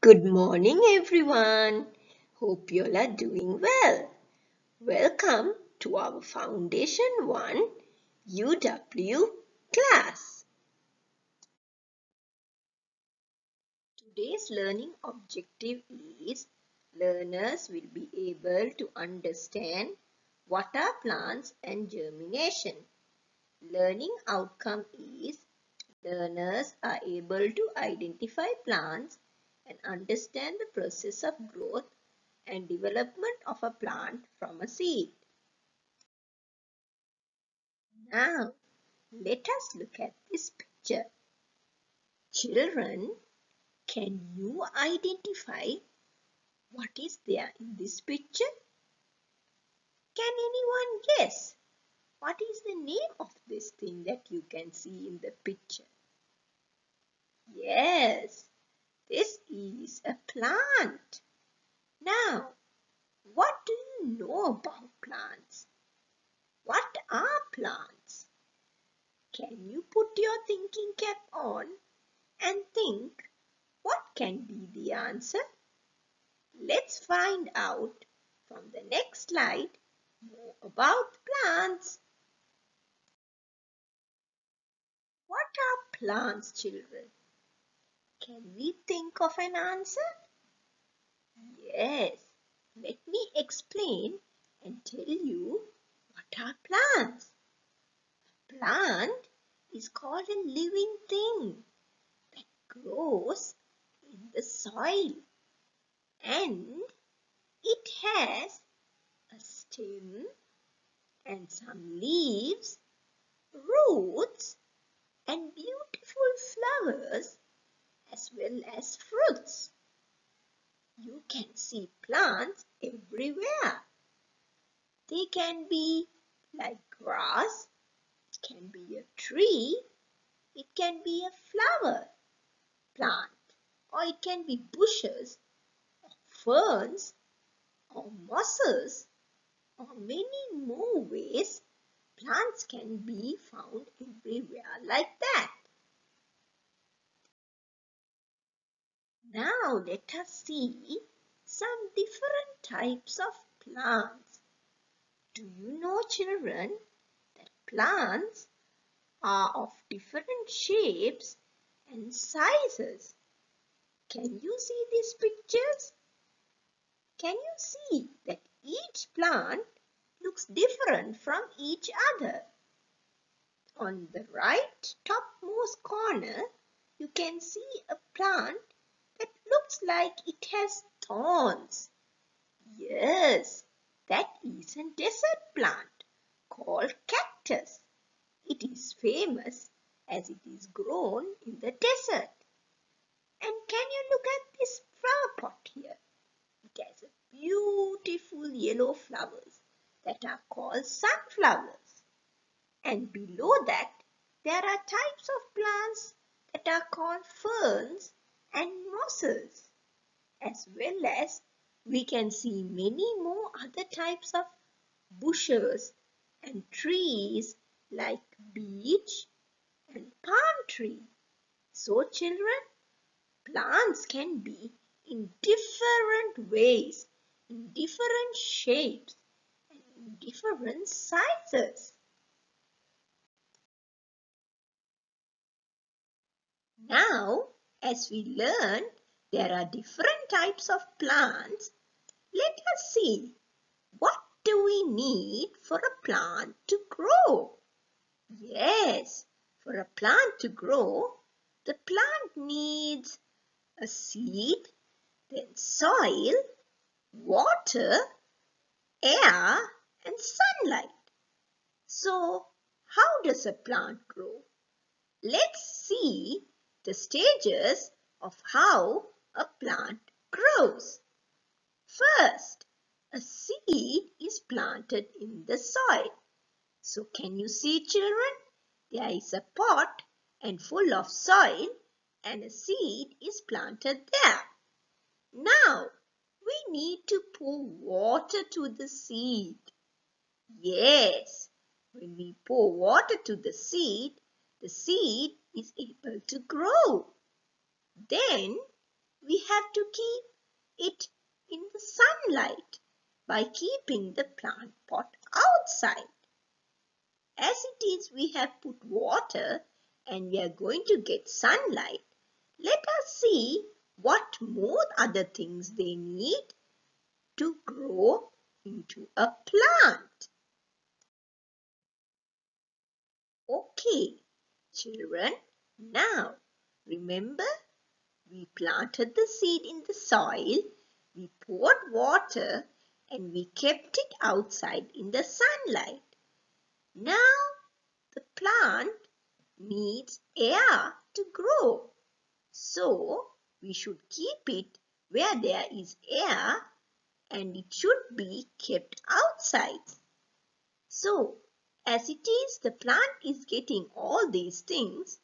Good morning, everyone. Hope you all are doing well. Welcome to our Foundation 1 UW class. Today's learning objective is learners will be able to understand what are plants and germination. Learning outcome is learners are able to identify plants and understand the process of growth and development of a plant from a seed. Now, let us look at this picture. Children, can you identify what is there in this picture? Can anyone guess what is the name of this thing that you can see in the picture? Yes, this is a plant. Now, what do you know about plants? What are plants? Can you put your thinking cap on and think what can be the answer? Let's find out from the next slide more about plants. What are plants, children? Can we think of an answer? Yes, let me explain and tell you what are plants. A plant is called a living thing that grows in the soil and it has a stem and some leaves, roots and beautiful flowers as well as fruits. You can see plants everywhere. They can be like grass, it can be a tree, it can be a flower plant, or it can be bushes, or ferns, or mosses, or many more ways plants can be found everywhere like that. Now let us see some different types of plants. Do you know children that plants are of different shapes and sizes? Can you see these pictures? Can you see that each plant looks different from each other? On the right topmost corner, you can see a plant looks like it has thorns. Yes, that is a desert plant called cactus. It is famous as it is grown in the desert. And can you look at this flower pot here? It has beautiful yellow flowers that are called sunflowers. And below that, there are types of plants that are called ferns and mosses, as well as we can see many more other types of bushes and trees like beech and palm tree. So children, plants can be in different ways, in different shapes, and in different sizes. Now, as we learn there are different types of plants, let us see what do we need for a plant to grow? Yes, for a plant to grow, the plant needs a seed, then soil, water, air and sunlight. So, how does a plant grow? Let's see the stages of how a plant grows. First, a seed is planted in the soil. So can you see children? There is a pot and full of soil and a seed is planted there. Now, we need to pour water to the seed. Yes, when we pour water to the seed, the seed is able to grow. Then we have to keep it in the sunlight by keeping the plant pot outside. As it is we have put water and we are going to get sunlight, let us see what more other things they need to grow into a plant. Okay, children, now remember we planted the seed in the soil, we poured water and we kept it outside in the sunlight. Now the plant needs air to grow. So we should keep it where there is air and it should be kept outside. So as it is the plant is getting all these things,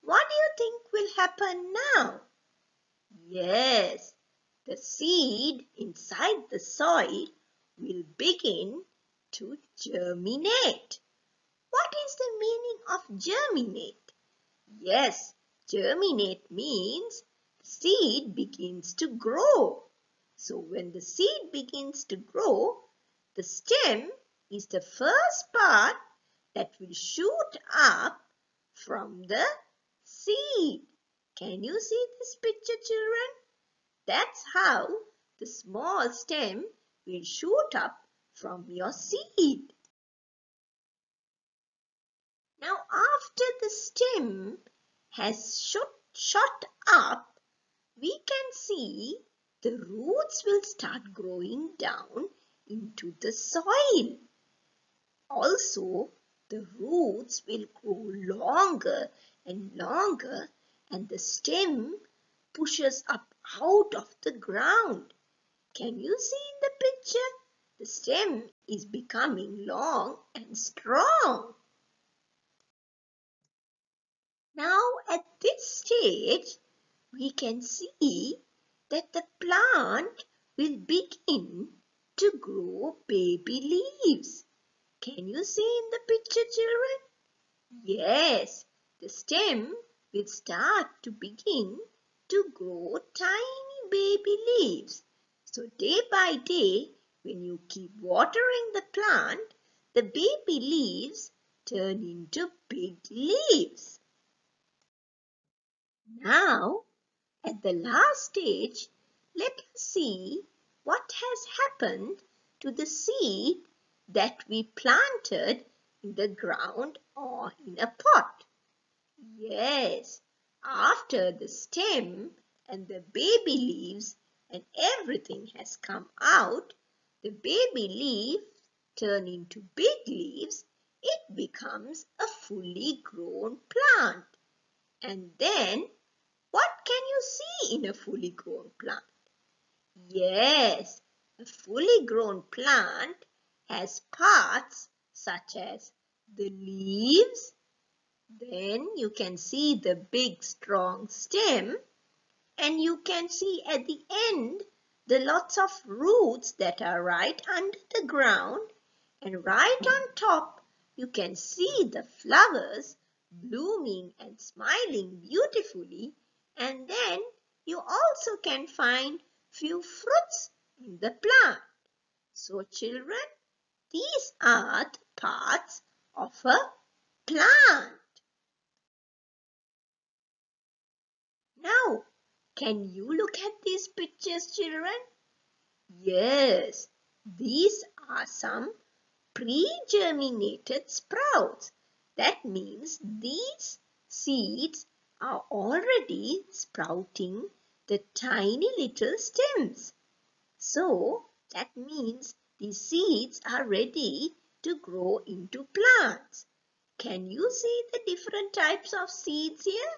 what do you think will happen now? Yes, the seed inside the soil will begin to germinate. What is the meaning of germinate? Yes, germinate means seed begins to grow. So when the seed begins to grow, the stem is the first part that will shoot up from the seed. Can you see this picture children? That's how the small stem will shoot up from your seed. Now after the stem has shot, shot up, we can see the roots will start growing down into the soil. Also, the roots will grow longer and longer and the stem pushes up out of the ground. Can you see in the picture? The stem is becoming long and strong. Now at this stage, we can see that the plant will begin to grow baby leaves. Can you see in the picture children? Mm-hmm. Yes, the stem will start to begin to grow tiny baby leaves. So day by day, when you keep watering the plant, the baby leaves turn into big leaves. Now, at the last stage, let us see what has happened to the seed that we planted in the ground or in a pot. Yes, after the stem and the baby leaves and everything has come out, the baby leaf turn into big leaves, it becomes a fully grown plant. And then, what can you see in a fully grown plant? Yes, a fully grown plant has parts such as the leaves, then you can see the big strong stem and you can see at the end the lots of roots that are right under the ground and right on top you can see the flowers blooming and smiling beautifully and then you also can find few fruits in the plant. So children, these are the parts of a plant. Now, can you look at these pictures, children? Yes, these are some pre-germinated sprouts. That means these seeds are already sprouting the tiny little stems. So, that means the seeds are ready to grow into plants. Can you see the different types of seeds here?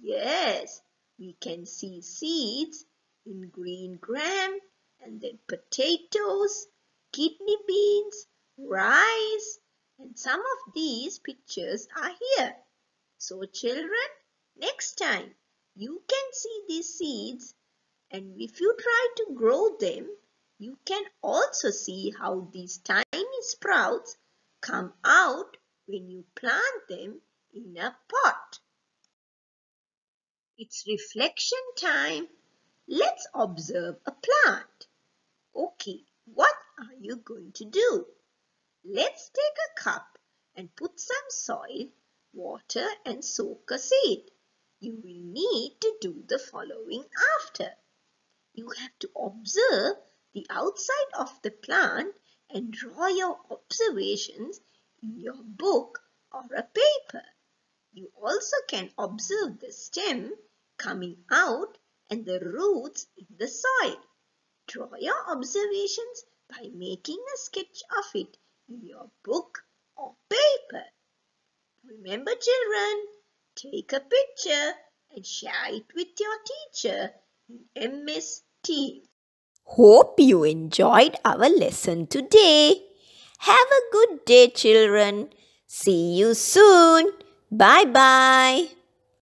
Yes, we can see seeds in green gram and then potatoes, kidney beans, rice and some of these pictures are here. So children, next time you can see these seeds and if you try to grow them, you can also see how these tiny sprouts come out when you plant them in a pot. It's reflection time. Let's observe a plant. Okay, what are you going to do? Let's take a cup and put some soil, water and soak a seed. You will need to do the following after. You have to observe the outside of the plant and draw your observations in your book or a paper. You also can observe the stem coming out and the roots in the soil. Draw your observations by making a sketch of it in your book or paper. Remember children, take a picture and share it with your teacher in MS Teams. Hope you enjoyed our lesson today. Have a good day children. See you soon. Bye bye.